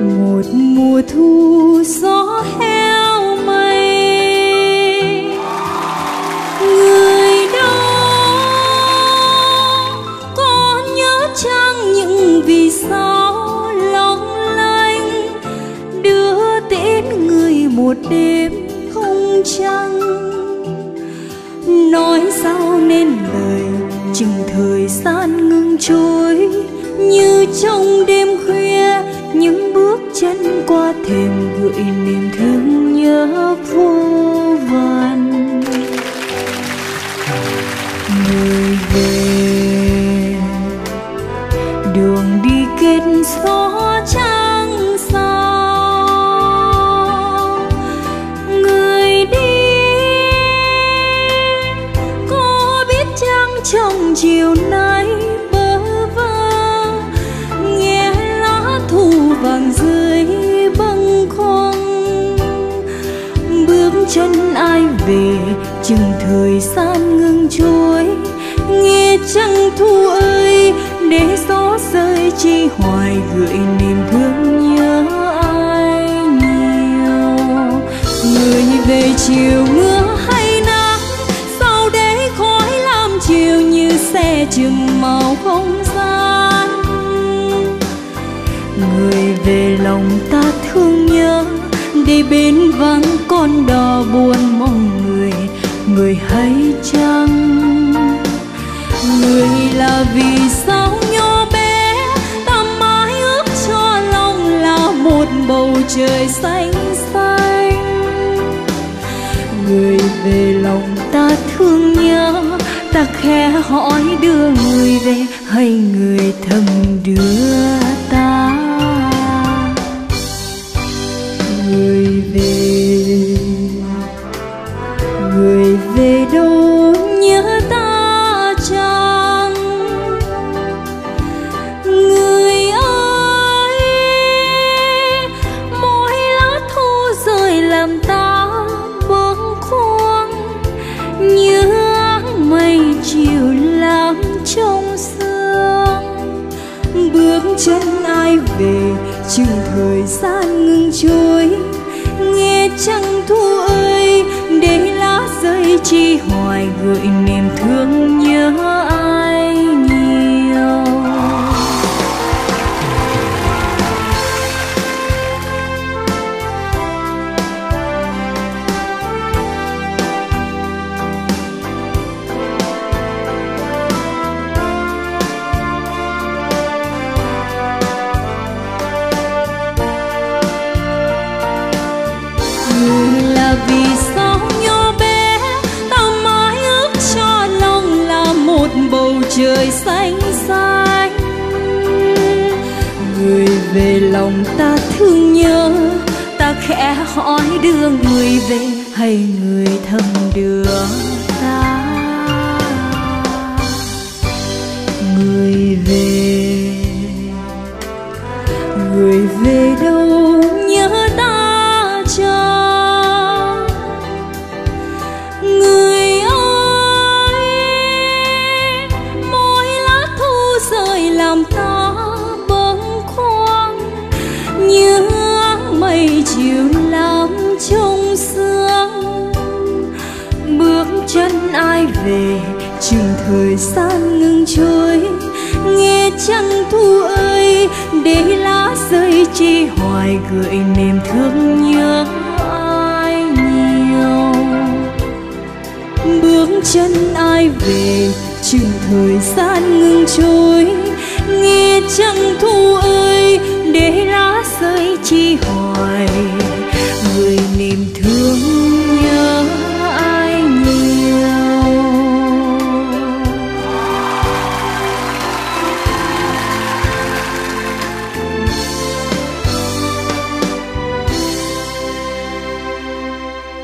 một mùa thu gió heo mây. Người đó có nhớ chăng những vì sao long lanh đưa tiễn người một đêm không trăng? Nói sao nên lời chừng thời gian ngưng trôi như trong đêm chiều nay bơ vơ, nghe lá thu vàng dưới bâng khuâng. Bước chân ai về, chừng thời gian ngưng trôi. Nghe trăng thu ơi, để gió rơi chi hoài, gửi niềm thương nhớ ai nhiều. Người về chiều như chừng màu không gian. Người về lòng ta thương nhớ, đi bên vắng con đò buồn mong người người hãy chăng? Người là vì sao nhỏ bé, ta mãi ước cho lòng là một bầu trời xanh xanh. Người về lòng ta thương ta khẽ hỏi đưa người về hay người thầm đưa chừng thời gian ngừng trôi. Nghe trăng thu ơi, để lá rơi chi hoài gợi niềm thương trời xanh xanh. Người về lòng ta thương nhớ, ta khẽ hỏi đưa người về hay người thầm đưa ta. Người về người về đâu? Về chừng thời gian ngừng trôi. Nghe trăng thu ơi, để lá rơi chi hoài gợi niềm thương nhớ ai nhiều. Bước chân ai về chừng thời gian ngừng trôi. Nghe trăng thu ơi, để lá rơi chi hoài người niềm thương